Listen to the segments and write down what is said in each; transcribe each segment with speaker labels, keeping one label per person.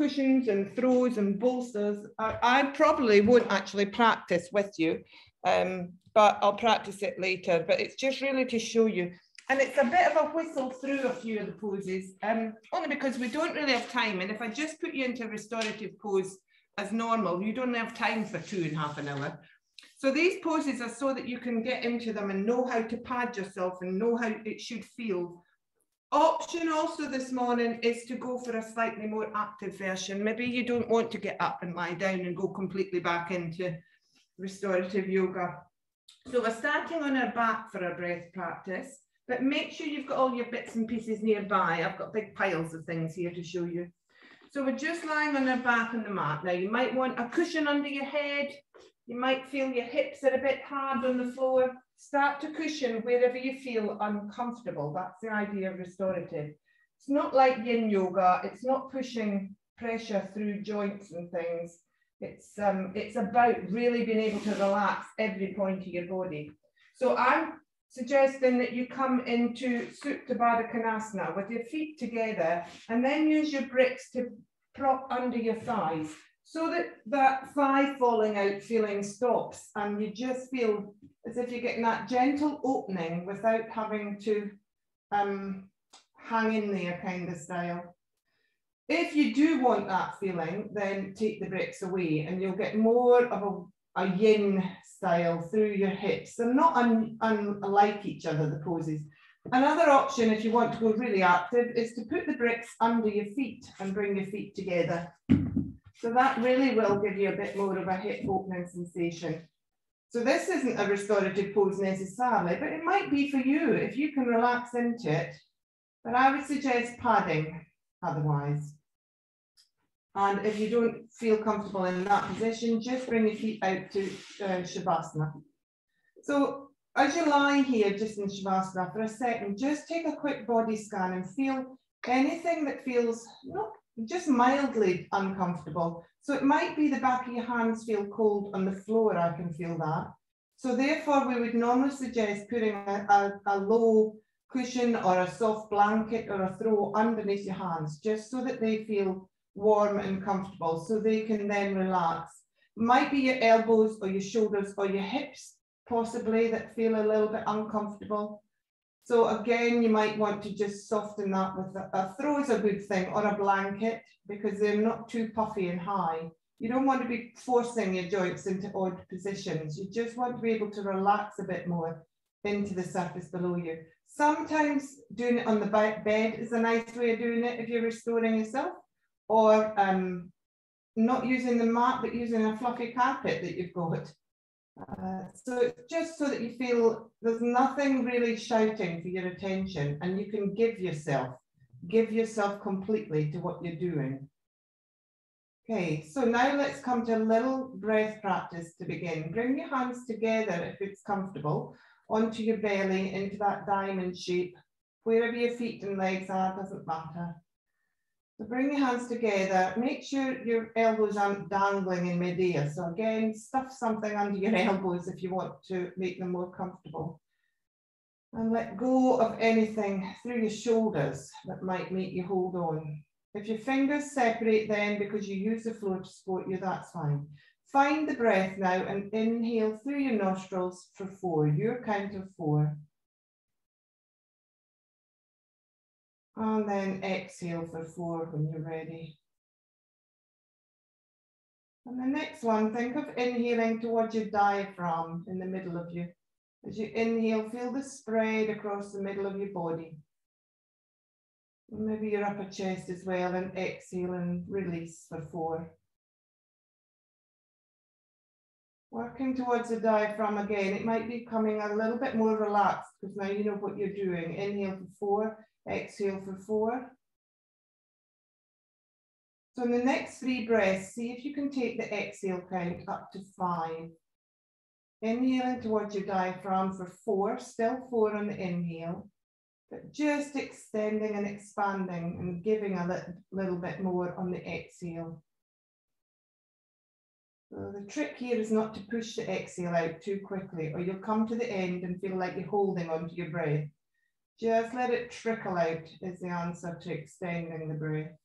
Speaker 1: cushions and throws and bolsters. I, I probably won't actually practice with you, um, but I'll practice it later. But it's just really to show you. And it's a bit of a whistle through a few of the poses, um, only because we don't really have time. And if I just put you into restorative pose as normal, you don't have time for two and a half an hour. So these poses are so that you can get into them and know how to pad yourself and know how it should feel Option also this morning is to go for a slightly more active version. Maybe you don't want to get up and lie down and go completely back into restorative yoga. So we're starting on our back for our breath practice, but make sure you've got all your bits and pieces nearby. I've got big piles of things here to show you. So we're just lying on our back on the mat. Now you might want a cushion under your head. You might feel your hips are a bit hard on the floor. Start to cushion wherever you feel uncomfortable. That's the idea of restorative. It's not like yin yoga. It's not pushing pressure through joints and things. It's, um, it's about really being able to relax every point of your body. So I'm suggesting that you come into Supta Baddha Konasana with your feet together and then use your bricks to prop under your thighs so that that thigh falling out feeling stops and you just feel as if you're getting that gentle opening without having to um, hang in there kind of style. If you do want that feeling, then take the bricks away and you'll get more of a, a yin style through your hips. They're not un, unlike each other, the poses. Another option, if you want to go really active, is to put the bricks under your feet and bring your feet together. So that really will give you a bit more of a hip opening sensation. So this isn't a restorative pose necessarily, but it might be for you if you can relax into it. But I would suggest padding otherwise. And if you don't feel comfortable in that position, just bring your feet out to uh, Shavasana. So as you lie here just in Shavasana for a second, just take a quick body scan and feel anything that feels not just mildly uncomfortable. So it might be the back of your hands feel cold on the floor, I can feel that. So therefore we would normally suggest putting a, a, a low cushion or a soft blanket or a throw underneath your hands, just so that they feel warm and comfortable, so they can then relax. Might be your elbows or your shoulders or your hips, possibly that feel a little bit uncomfortable. So again, you might want to just soften that with a, a throw is a good thing or a blanket because they're not too puffy and high. You don't want to be forcing your joints into odd positions. You just want to be able to relax a bit more into the surface below you. Sometimes doing it on the bed is a nice way of doing it if you're restoring yourself or um, not using the mat, but using a fluffy carpet that you've got. Uh, so just so that you feel there's nothing really shouting for your attention and you can give yourself, give yourself completely to what you're doing. Okay, so now let's come to a little breath practice to begin. Bring your hands together if it's comfortable onto your belly into that diamond shape. Wherever your feet and legs are, doesn't matter. So bring your hands together. Make sure your elbows aren't dangling in midair. So again, stuff something under your elbows if you want to make them more comfortable. And let go of anything through your shoulders that might make you hold on. If your fingers separate then because you use the floor to support you, that's fine. Find the breath now and inhale through your nostrils for four, your count of four. And then exhale for four when you're ready. And the next one, think of inhaling towards your diaphragm in the middle of you. As you inhale, feel the spread across the middle of your body. Maybe your upper chest as well, and exhale and release for four. Working towards the diaphragm again, it might be coming a little bit more relaxed because now you know what you're doing. Inhale for four, Exhale for four. So in the next three breaths, see if you can take the exhale count up to five. Inhaling towards your diaphragm for four, still four on the inhale, but just extending and expanding and giving a little, little bit more on the exhale. So the trick here is not to push the exhale out too quickly or you'll come to the end and feel like you're holding onto your breath. Just let it trickle out is the answer to extending the breath.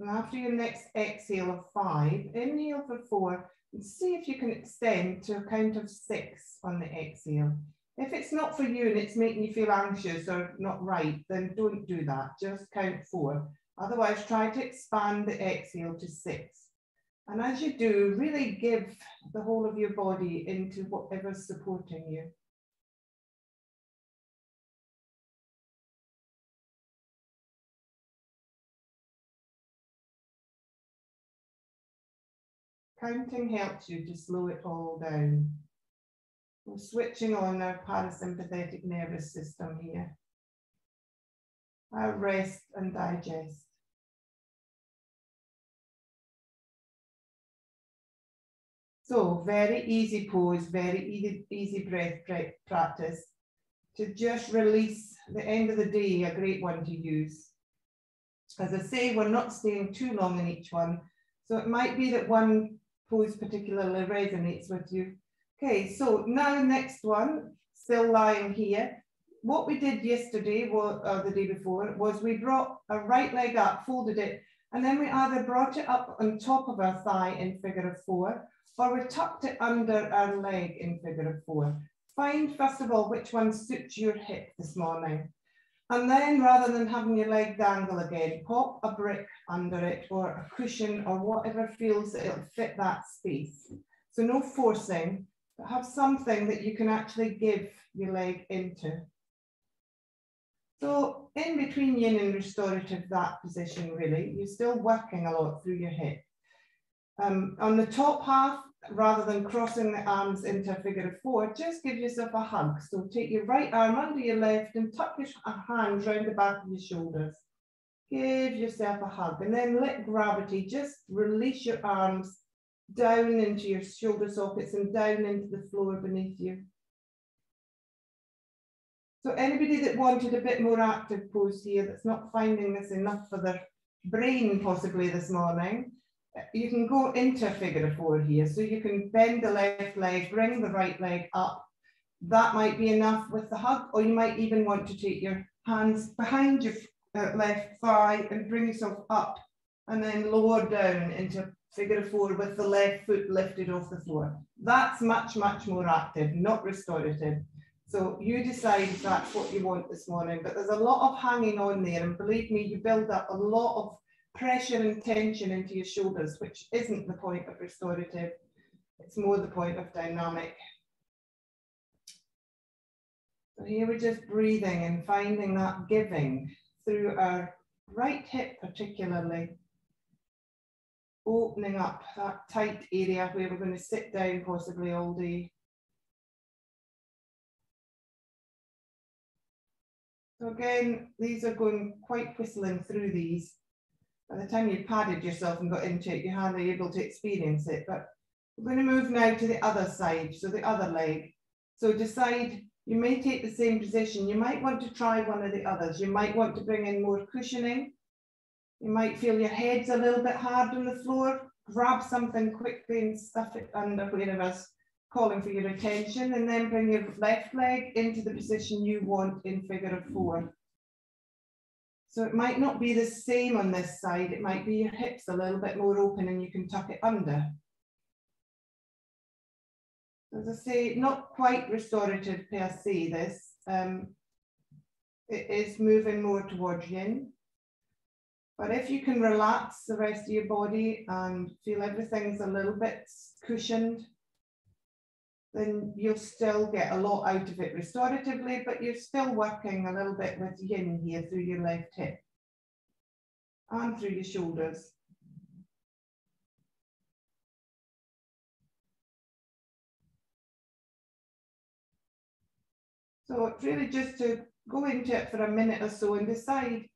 Speaker 1: And after your next exhale of five, inhale for four, and see if you can extend to a count of six on the exhale. If it's not for you and it's making you feel anxious or not right, then don't do that. Just count four. Otherwise, try to expand the exhale to six. And as you do, really give the whole of your body into whatever's supporting you. Counting helps you to slow it all down. We're switching on our parasympathetic nervous system here. Our rest and digest. So very easy pose, very easy, easy breath practice to just release the end of the day, a great one to use. As I say, we're not staying too long in each one. So it might be that one pose particularly resonates with you. Okay, so now next one, still lying here. What we did yesterday, or uh, the day before, was we brought a right leg up, folded it, and then we either brought it up on top of our thigh in figure of four, or we tucked it under our leg in figure of four. Find, first of all, which one suits your hip this morning. And then rather than having your leg dangle again, pop a brick under it or a cushion or whatever feels that it'll fit that space. So no forcing, but have something that you can actually give your leg into. So in between yin and restorative, that position really, you're still working a lot through your hip. Um, on the top half, rather than crossing the arms into a figure of four, just give yourself a hug. So take your right arm under your left and tuck your hands round the back of your shoulders. Give yourself a hug and then let gravity just release your arms down into your shoulder sockets and down into the floor beneath you. So anybody that wanted a bit more active pose here that's not finding this enough for their brain possibly this morning, you can go into a figure of four here. So you can bend the left leg, bring the right leg up. That might be enough with the hug, or you might even want to take your hands behind your uh, left thigh and bring yourself up and then lower down into figure of four with the left foot lifted off the floor. That's much, much more active, not restorative. So you decide if that's what you want this morning, but there's a lot of hanging on there. And believe me, you build up a lot of pressure and tension into your shoulders, which isn't the point of restorative. It's more the point of dynamic. So here we're just breathing and finding that giving through our right hip particularly. Opening up that tight area where we're going to sit down possibly all day. So again, these are going quite whistling through these by the time you've padded yourself and got into it, you're hardly able to experience it. But we're going to move now to the other side, so the other leg. So decide, you may take the same position. You might want to try one of the others. You might want to bring in more cushioning. You might feel your head's a little bit hard on the floor. Grab something quickly and stuff it under wherever's calling for your attention, and then bring your left leg into the position you want in figure of four. So it might not be the same on this side. It might be your hips a little bit more open and you can tuck it under. As I say, not quite restorative per se, this. Um, it is moving more towards yin. But if you can relax the rest of your body and feel everything's a little bit cushioned, then you'll still get a lot out of it restoratively, but you're still working a little bit with yin here through your left hip and through your shoulders. So it's really just to go into it for a minute or so and decide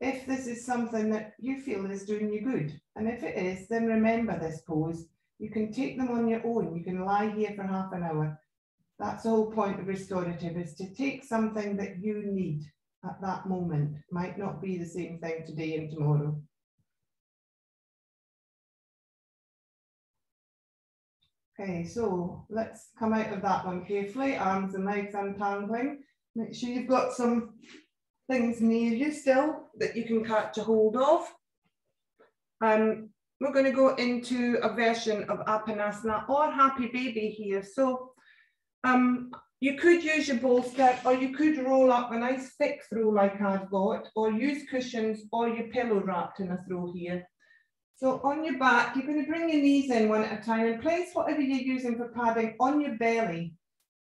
Speaker 1: if this is something that you feel is doing you good. And if it is, then remember this pose you can take them on your own. You can lie here for half an hour. That's the whole point of restorative is to take something that you need at that moment. Might not be the same thing today and tomorrow. Okay, so let's come out of that one carefully. Arms and legs untangling. Make sure you've got some things near you still that you can catch a hold of. Um, we're going to go into a version of Apanasana or Happy Baby here. So um, you could use your bolster or you could roll up a nice thick throw like I've got or use cushions or your pillow wrapped in a throw here. So on your back, you're going to bring your knees in one at a time and place whatever you're using for padding on your belly.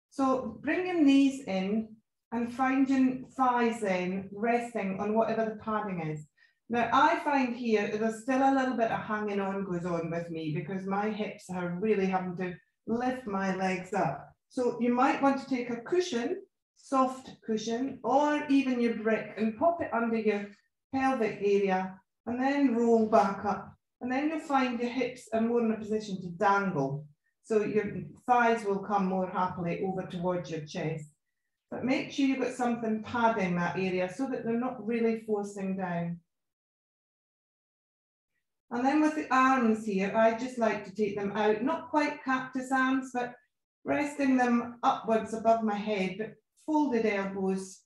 Speaker 1: So bring your knees in and find your thighs in resting on whatever the padding is. Now I find here there's still a little bit of hanging on goes on with me because my hips are really having to lift my legs up. So you might want to take a cushion, soft cushion, or even your brick and pop it under your pelvic area and then roll back up. And then you'll find your hips are more in a position to dangle. So your thighs will come more happily over towards your chest. But make sure you've got something padding that area so that they're not really forcing down. And then with the arms here, I just like to take them out, not quite cactus arms, but resting them upwards above my head, but folded elbows,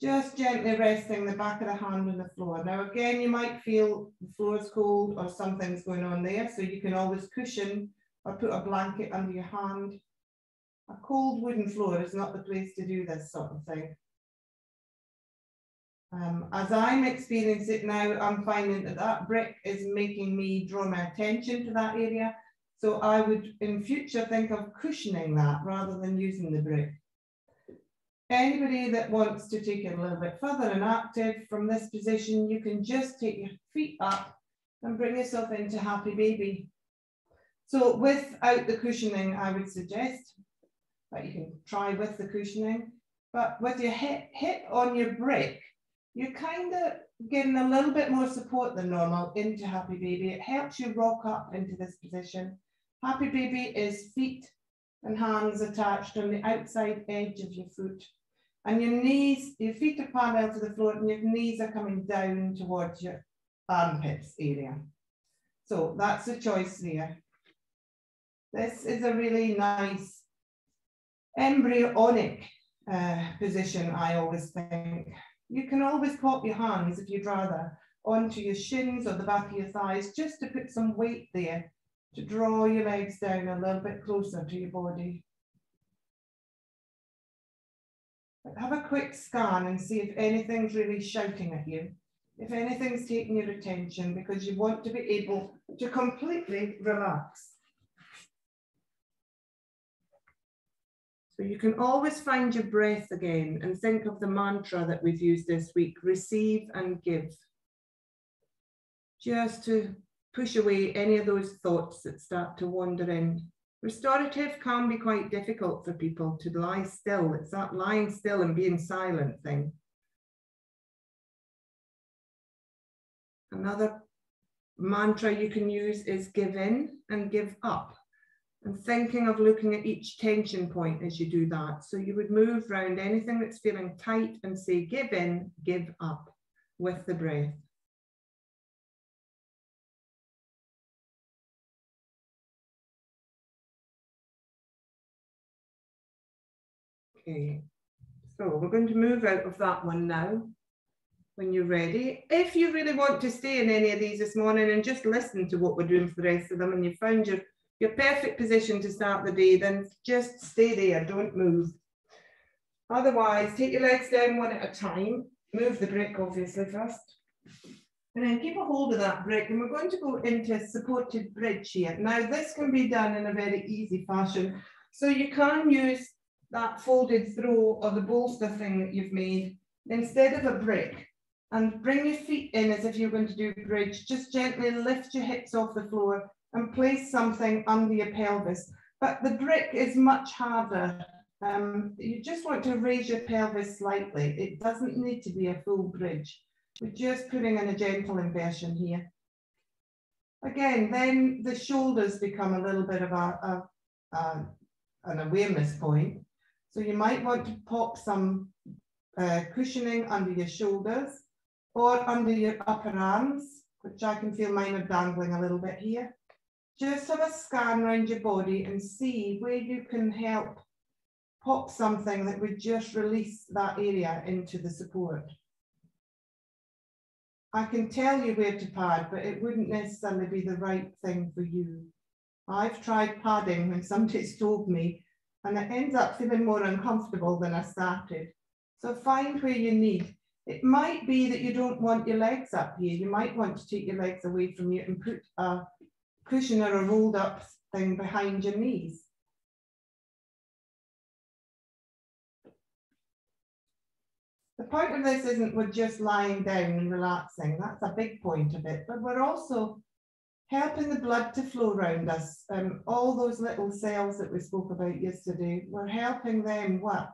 Speaker 1: just gently resting the back of the hand on the floor. Now, again, you might feel the floor is cold or something's going on there, so you can always cushion or put a blanket under your hand. A cold wooden floor is not the place to do this sort of thing. Um, as I'm experiencing it now, I'm finding that that brick is making me draw my attention to that area. So I would in future think of cushioning that rather than using the brick. Anybody that wants to take it a little bit further and active from this position, you can just take your feet up and bring yourself into happy baby. So without the cushioning, I would suggest, but you can try with the cushioning, but with your hip, hip on your brick, you're kind of getting a little bit more support than normal into Happy Baby. It helps you rock up into this position. Happy Baby is feet and hands attached on the outside edge of your foot. And your knees, your feet are parallel to the floor and your knees are coming down towards your armpits area. So that's a choice there. This is a really nice embryonic uh, position, I always think. You can always pop your hands, if you'd rather, onto your shins or the back of your thighs, just to put some weight there, to draw your legs down a little bit closer to your body. Have a quick scan and see if anything's really shouting at you, if anything's taking your attention, because you want to be able to completely relax. You can always find your breath again and think of the mantra that we've used this week, receive and give. Just to push away any of those thoughts that start to wander in. Restorative can be quite difficult for people to lie still. It's that lying still and being silent thing. Another mantra you can use is give in and give up and thinking of looking at each tension point as you do that. So you would move around anything that's feeling tight and say, give in, give up with the breath. Okay, so we're going to move out of that one now when you're ready. If you really want to stay in any of these this morning and just listen to what we're doing for the rest of them and you found your your perfect position to start the day, then just stay there, don't move. Otherwise, take your legs down one at a time, move the brick obviously first, and then keep a hold of that brick. And we're going to go into supported bridge here. Now, this can be done in a very easy fashion. So you can use that folded throw or the bolster thing that you've made instead of a brick and bring your feet in as if you're going to do bridge. Just gently lift your hips off the floor and place something under your pelvis. But the brick is much harder. Um, you just want to raise your pelvis slightly. It doesn't need to be a full bridge. We're just putting in a gentle inversion here. Again, then the shoulders become a little bit of a, a, a an awareness point. So you might want to pop some uh, cushioning under your shoulders or under your upper arms, which I can feel mine are dangling a little bit here. Just have a scan around your body and see where you can help pop something that would just release that area into the support. I can tell you where to pad, but it wouldn't necessarily be the right thing for you. I've tried padding when somebody's told me, and it ends up feeling more uncomfortable than I started. So find where you need. It might be that you don't want your legs up here. You might want to take your legs away from you and put a cushion or a rolled up thing behind your knees. The point of this isn't we're just lying down and relaxing. That's a big point of it. But we're also helping the blood to flow around us. Um, all those little cells that we spoke about yesterday, we're helping them work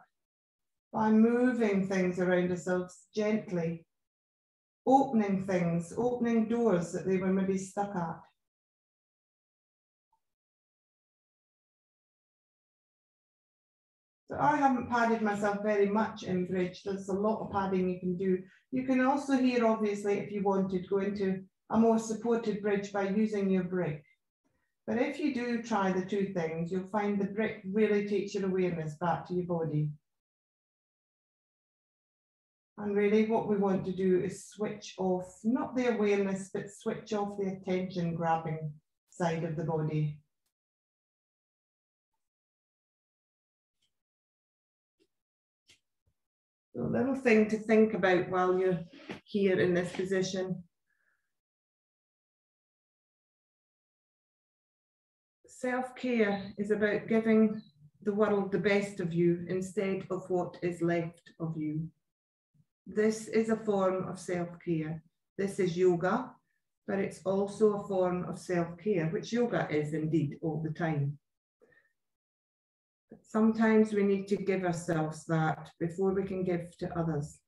Speaker 1: by moving things around ourselves gently, opening things, opening doors that they were maybe stuck at. So I haven't padded myself very much in bridge. There's a lot of padding you can do. You can also here, obviously, if you wanted, go into a more supported bridge by using your brick. But if you do try the two things, you'll find the brick really takes your awareness back to your body. And really what we want to do is switch off, not the awareness, but switch off the attention grabbing side of the body. A little thing to think about while you're here in this position. Self-care is about giving the world the best of you instead of what is left of you. This is a form of self-care. This is yoga, but it's also a form of self-care, which yoga is indeed all the time. Sometimes we need to give ourselves that before we can give to others.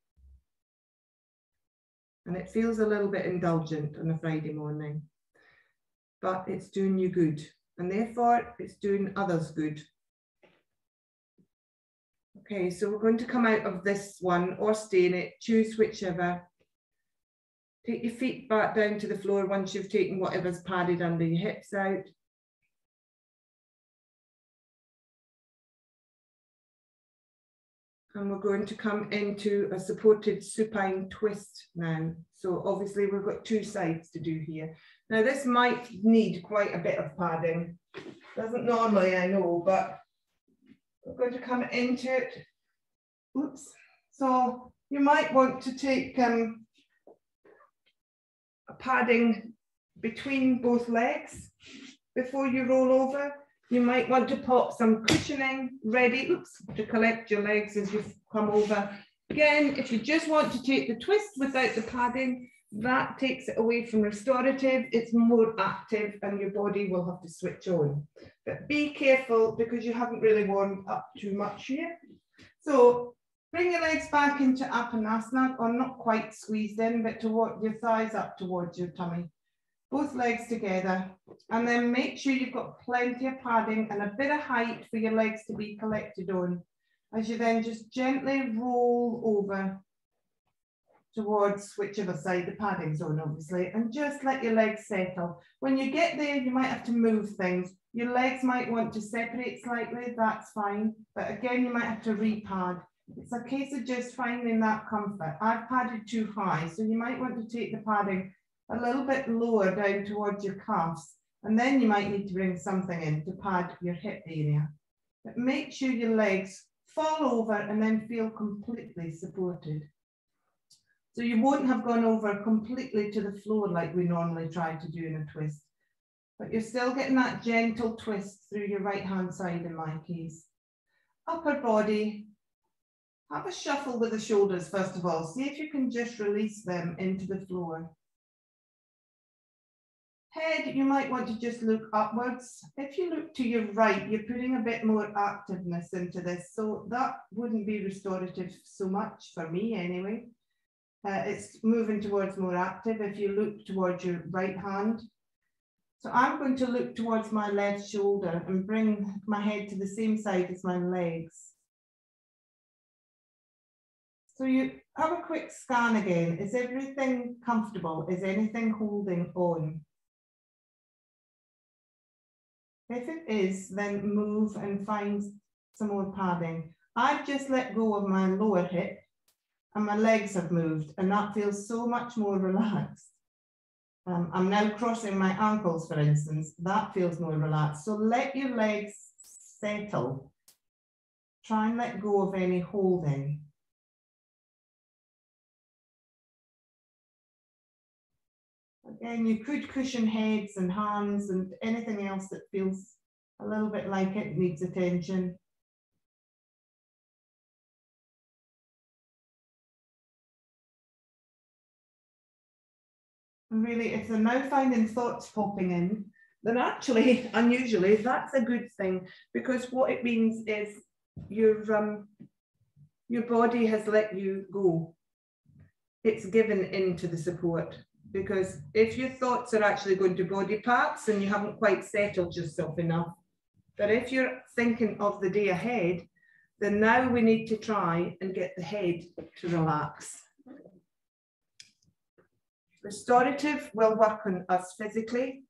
Speaker 1: And it feels a little bit indulgent on a Friday morning, but it's doing you good. And therefore, it's doing others good Okay, so we're going to come out of this one or stay in it, choose whichever. Take your feet back down to the floor once you've taken whatever's padded under your hips out. And we're going to come into a supported supine twist now. So obviously we've got two sides to do here. Now this might need quite a bit of padding. Doesn't normally, I know, but we're going to come into it. Oops. So you might want to take um, a padding between both legs before you roll over. You might want to pop some cushioning ready oops, to collect your legs as you come over. Again, if you just want to take the twist without the padding, that takes it away from restorative. It's more active and your body will have to switch on. But be careful because you haven't really warmed up too much here. So bring your legs back into Apanasana or not quite squeezed in, but toward your thighs up towards your tummy. Both legs together. And then make sure you've got plenty of padding and a bit of height for your legs to be collected on. As you then just gently roll over towards whichever side the padding's on, obviously, and just let your legs settle. When you get there, you might have to move things. Your legs might want to separate slightly, that's fine. But again, you might have to repad. It's a case of just finding that comfort. I've padded too high, so you might want to take the padding a little bit lower down towards your calves. And then you might need to bring something in to pad your hip area. But make sure your legs fall over and then feel completely supported. So you won't have gone over completely to the floor like we normally try to do in a twist, but you're still getting that gentle twist through your right hand side in my case. Upper body, have a shuffle with the shoulders first of all. See if you can just release them into the floor. Head, you might want to just look upwards. If you look to your right, you're putting a bit more activeness into this. So that wouldn't be restorative so much for me anyway. Uh, it's moving towards more active. If you look towards your right hand, so I'm going to look towards my left shoulder and bring my head to the same side as my legs. So you have a quick scan again. Is everything comfortable? Is anything holding on? If it is, then move and find some more padding. I've just let go of my lower hip and my legs have moved and that feels so much more relaxed. Um, I'm now crossing my ankles, for instance, that feels more relaxed. So let your legs settle. Try and let go of any holding. Again, you could cushion heads and hands and anything else that feels a little bit like it needs attention. And really, if they're now finding thoughts popping in, then actually, unusually, that's a good thing because what it means is your um, your body has let you go. It's given into the support because if your thoughts are actually going to body parts and you haven't quite settled yourself enough, but if you're thinking of the day ahead, then now we need to try and get the head to relax. Restorative will work on us physically,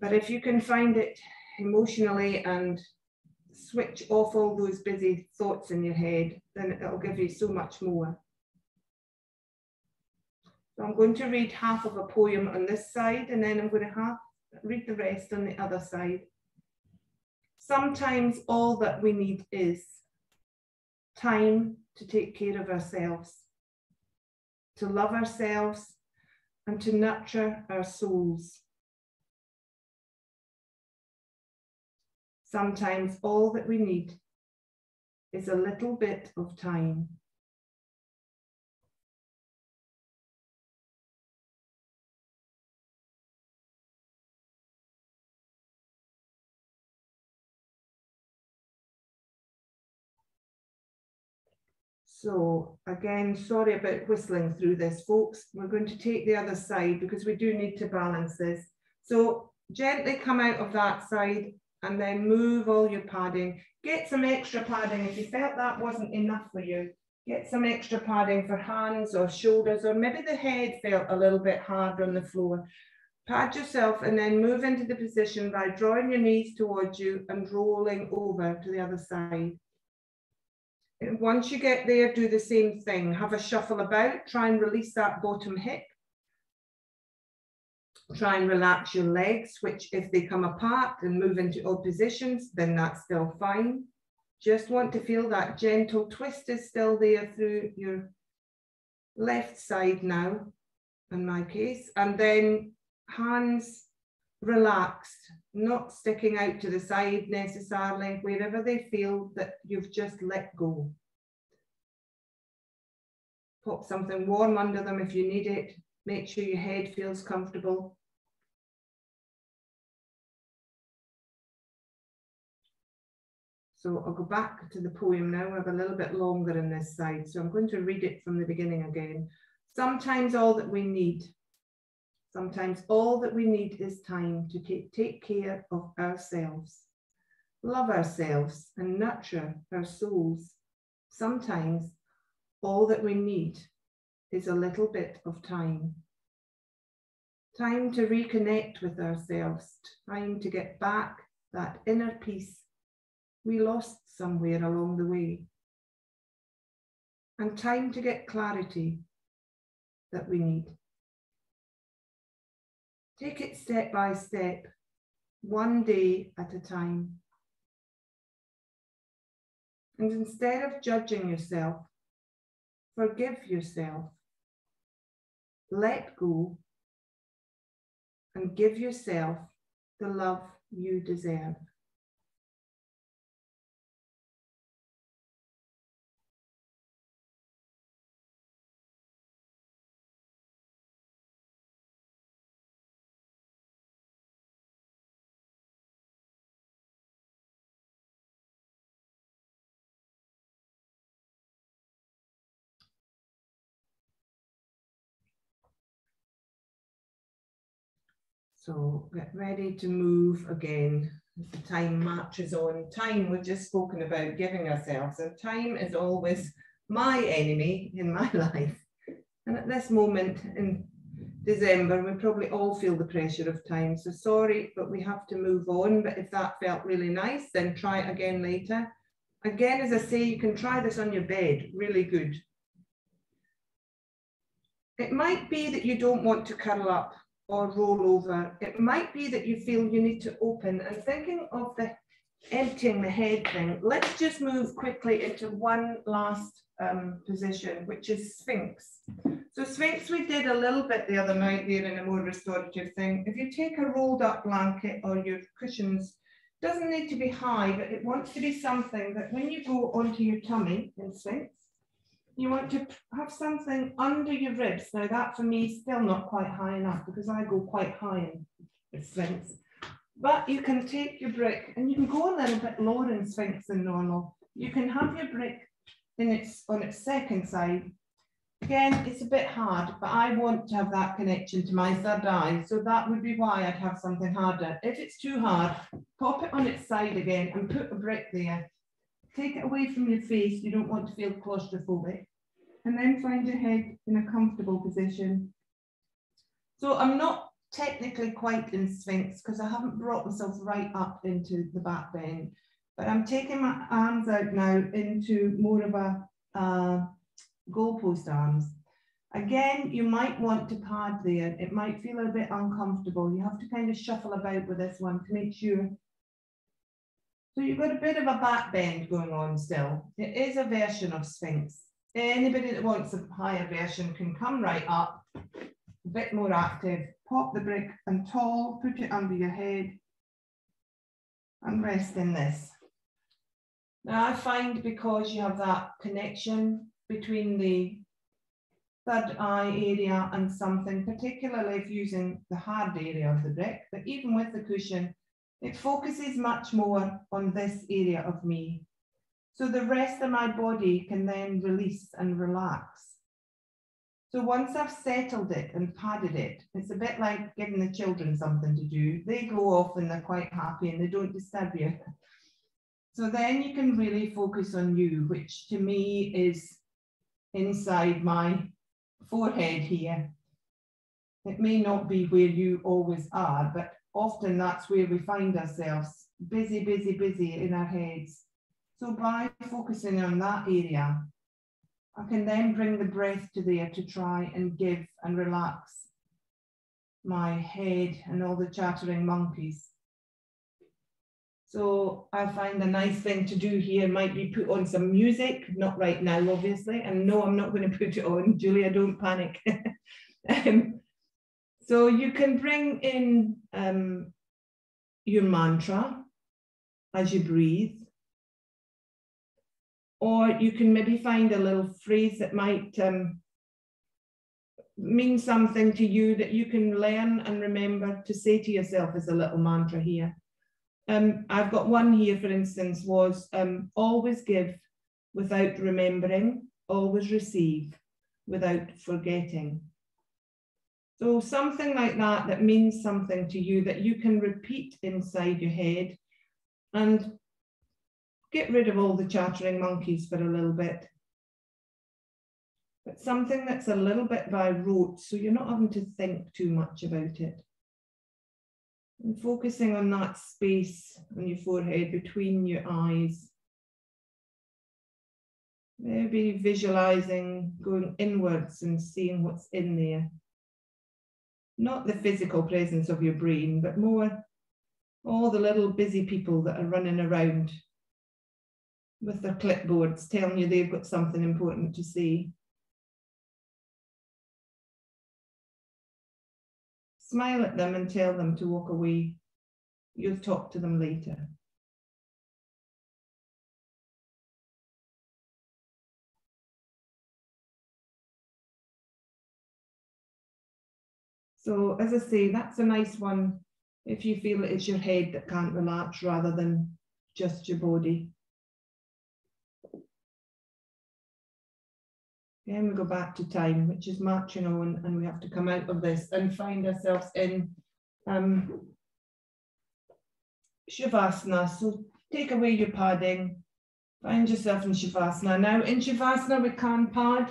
Speaker 1: but if you can find it emotionally and switch off all those busy thoughts in your head, then it'll give you so much more. So I'm going to read half of a poem on this side and then I'm going to half, read the rest on the other side. Sometimes all that we need is time to take care of ourselves, to love ourselves and to nurture our souls. Sometimes all that we need is a little bit of time. So again, sorry about whistling through this, folks. We're going to take the other side because we do need to balance this. So gently come out of that side and then move all your padding. Get some extra padding. If you felt that wasn't enough for you, get some extra padding for hands or shoulders, or maybe the head felt a little bit hard on the floor. Pad yourself and then move into the position by drawing your knees towards you and rolling over to the other side. Once you get there, do the same thing. Have a shuffle about, try and release that bottom hip. Try and relax your legs, which if they come apart and move into odd positions, then that's still fine. Just want to feel that gentle twist is still there through your left side now, in my case. And then hands relaxed, not sticking out to the side necessarily, wherever they feel that you've just let go. Pop something warm under them if you need it. Make sure your head feels comfortable. So I'll go back to the poem now. I have a little bit longer in this side. So I'm going to read it from the beginning again. Sometimes all that we need Sometimes all that we need is time to take care of ourselves, love ourselves, and nurture our souls. Sometimes all that we need is a little bit of time. Time to reconnect with ourselves, time to get back that inner peace we lost somewhere along the way. And time to get clarity that we need. Take it step by step, one day at a time. And instead of judging yourself, forgive yourself, let go, and give yourself the love you deserve. So get ready to move again the time marches on. Time, we've just spoken about giving ourselves, and time is always my enemy in my life. And at this moment in December, we probably all feel the pressure of time. So sorry, but we have to move on. But if that felt really nice, then try it again later. Again, as I say, you can try this on your bed, really good. it might be that you don't want to curl up or roll over. It might be that you feel you need to open and thinking of the emptying the head thing, let's just move quickly into one last um, position, which is Sphinx. So Sphinx we did a little bit the other night there in a more restorative thing. If you take a rolled up blanket or your cushions, doesn't need to be high, but it wants to be something that when you go onto your tummy in Sphinx, you want to have something under your ribs. Now that for me is still not quite high enough because I go quite high in Sphinx. But you can take your brick and you can go a little bit lower in Sphinx than normal. You can have your brick in its on its second side. Again, it's a bit hard, but I want to have that connection to my third eye. So that would be why I'd have something harder. If it's too hard, pop it on its side again and put a brick there. Take it away from your face. You don't want to feel claustrophobic. And then find your head in a comfortable position. So I'm not technically quite in Sphinx because I haven't brought myself right up into the back bend, but I'm taking my arms out now into more of a uh, goalpost arms. Again, you might want to pad there. It might feel a bit uncomfortable. You have to kind of shuffle about with this one to make sure. So you've got a bit of a back bend going on still. It is a version of Sphinx. Anybody that wants a higher version can come right up, a bit more active, pop the brick and tall, put it under your head and rest in this. Now I find because you have that connection between the third eye area and something, particularly if using the hard area of the brick, but even with the cushion, it focuses much more on this area of me. So the rest of my body can then release and relax. So once I've settled it and padded it, it's a bit like giving the children something to do. They go off and they're quite happy and they don't disturb you. So then you can really focus on you, which to me is inside my forehead here. It may not be where you always are, but often that's where we find ourselves busy, busy, busy in our heads. So by focusing on that area, I can then bring the breath to there to try and give and relax my head and all the chattering monkeys. So I find a nice thing to do here might be put on some music, not right now, obviously. And no, I'm not going to put it on. Julia, don't panic. um, so you can bring in um, your mantra as you breathe or you can maybe find a little phrase that might um, mean something to you that you can learn and remember to say to yourself as a little mantra here. Um, I've got one here, for instance, was um, always give without remembering, always receive without forgetting. So something like that that means something to you that you can repeat inside your head and get rid of all the chattering monkeys for a little bit. But something that's a little bit by rote, so you're not having to think too much about it. And focusing on that space on your forehead between your eyes. Maybe visualizing going inwards and seeing what's in there. Not the physical presence of your brain, but more all the little busy people that are running around with their clipboards telling you they've got something important to say. Smile at them and tell them to walk away. You'll talk to them later. So as I say, that's a nice one if you feel it's your head that can't relax rather than just your body. Then we go back to time, which is marching on, and we have to come out of this and find ourselves in um, Shavasana. So take away your padding, find yourself in Shavasana. Now in Shavasana, we can pad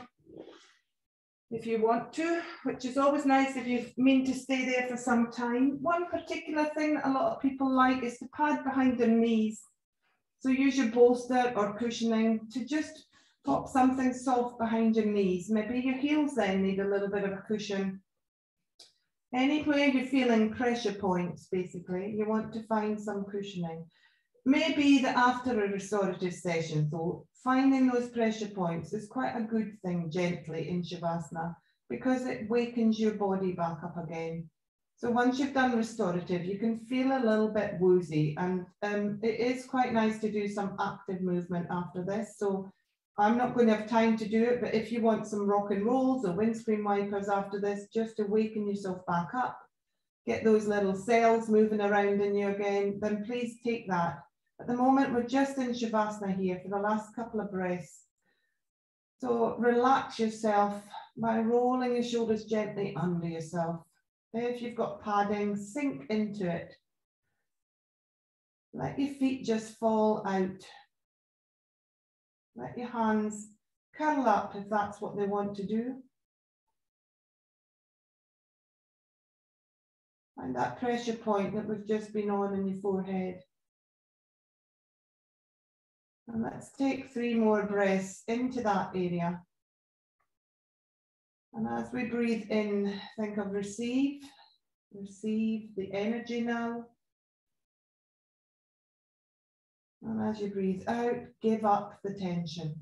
Speaker 1: if you want to, which is always nice if you mean to stay there for some time. One particular thing that a lot of people like is the pad behind their knees. So use your bolster or cushioning to just Pop something soft behind your knees. Maybe your heels then need a little bit of a cushion. Anywhere you're feeling pressure points, basically, you want to find some cushioning. Maybe that after a restorative session, so finding those pressure points is quite a good thing gently in Shavasana because it wakens your body back up again. So once you've done restorative, you can feel a little bit woozy and um, it is quite nice to do some active movement after this. So I'm not going to have time to do it, but if you want some rock and rolls or windscreen wipers after this, just to waken yourself back up, get those little cells moving around in you again, then please take that. At the moment, we're just in Shavasana here for the last couple of breaths. So relax yourself by rolling your shoulders gently under yourself. If you've got padding, sink into it. Let your feet just fall out. Let your hands curl up if that's what they want to do. Find that pressure point that we've just been on in your forehead. And let's take three more breaths into that area. And as we breathe in, think of receive, receive the energy now. And as you breathe out, give up the tension.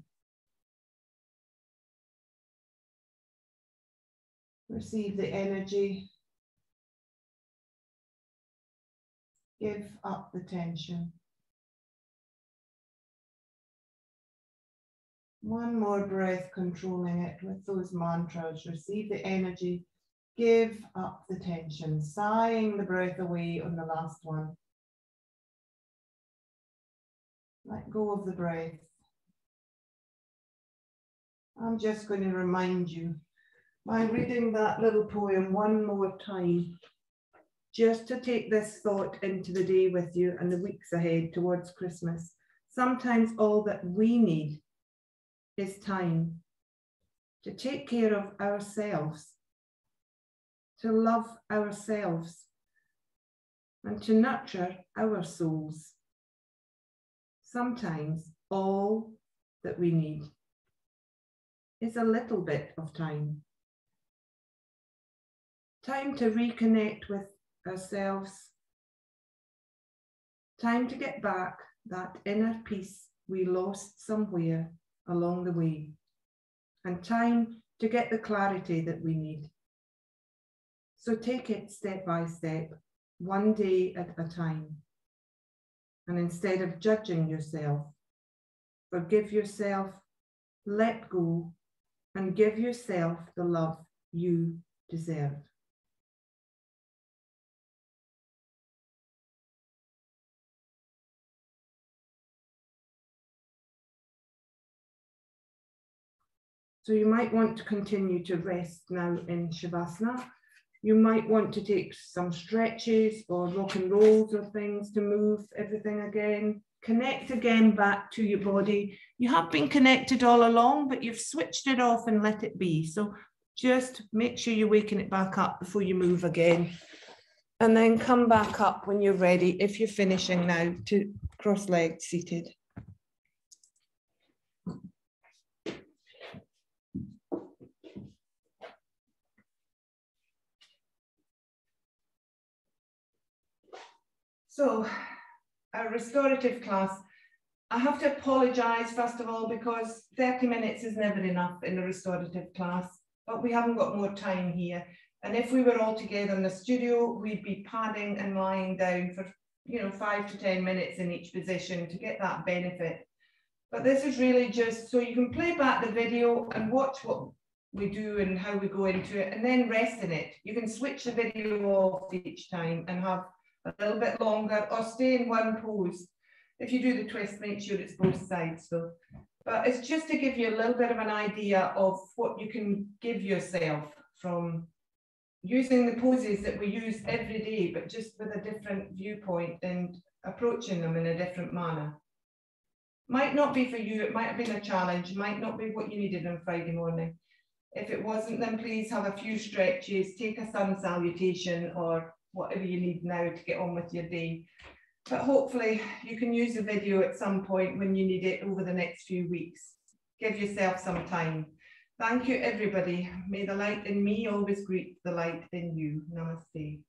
Speaker 1: Receive the energy. Give up the tension. One more breath, controlling it with those mantras. Receive the energy, give up the tension, sighing the breath away on the last one. Let go of the breath. I'm just going to remind you by reading that little poem one more time, just to take this thought into the day with you and the weeks ahead towards Christmas. Sometimes all that we need is time to take care of ourselves, to love ourselves, and to nurture our souls sometimes all that we need is a little bit of time. Time to reconnect with ourselves. Time to get back that inner peace we lost somewhere along the way. And time to get the clarity that we need. So take it step by step, one day at a time. And instead of judging yourself, forgive yourself, let go, and give yourself the love you deserve. So you might want to continue to rest now in Shavasana you might want to take some stretches or rock and rolls or things to move everything again. Connect again back to your body. You have been connected all along, but you've switched it off and let it be. So just make sure you're waking it back up before you move again. And then come back up when you're ready, if you're finishing now, to cross-legged seated. So, a restorative class. I have to apologise first of all because 30 minutes is never enough in a restorative class, but we haven't got more time here. And if we were all together in the studio, we'd be padding and lying down for you know five to 10 minutes in each position to get that benefit. But this is really just so you can play back the video and watch what we do and how we go into it and then rest in it. You can switch the video off each time and have a little bit longer or stay in one pose. If you do the twist, make sure it's both sides. So, but it's just to give you a little bit of an idea of what you can give yourself from using the poses that we use every day, but just with a different viewpoint and approaching them in a different manner. Might not be for you, it might have been a challenge, might not be what you needed on Friday morning. If it wasn't, then please have a few stretches, take a sun salutation or whatever you need now to get on with your day. But hopefully you can use the video at some point when you need it over the next few weeks. give yourself some time. Thank you, everybody. May the light in me always greet the light in you. Namaste.